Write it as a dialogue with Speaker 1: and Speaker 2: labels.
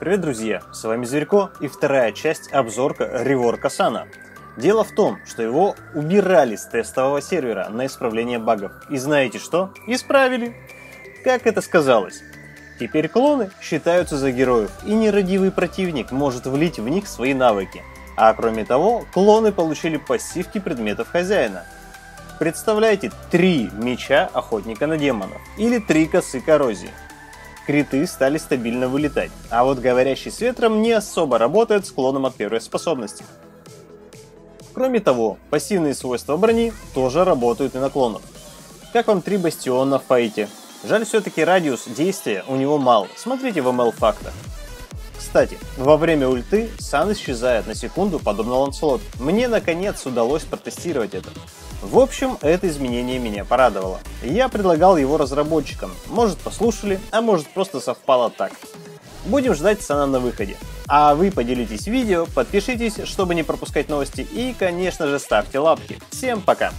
Speaker 1: Привет, друзья! С вами Зверько и вторая часть обзорка реворка Сана. Дело в том, что его убирали с тестового сервера на исправление багов. И знаете что? Исправили! Как это сказалось? Теперь клоны считаются за героев, и нерадивый противник может влить в них свои навыки. А кроме того, клоны получили пассивки предметов хозяина. Представляете, три меча охотника на демонов или три косы коррозии криты стали стабильно вылетать, а вот говорящий с ветром не особо работает с клоном от первой способности. Кроме того, пассивные свойства брони тоже работают и на клонов. Как вам три бастиона в файте? Жаль все-таки радиус действия у него мал, смотрите в ML фактах. Кстати, во время ульты Сан исчезает на секунду, подобно Ланселот. Мне наконец удалось протестировать это. В общем, это изменение меня порадовало. Я предлагал его разработчикам. Может послушали, а может просто совпало так. Будем ждать Сана на выходе. А вы поделитесь видео, подпишитесь, чтобы не пропускать новости и, конечно же, ставьте лапки. Всем пока!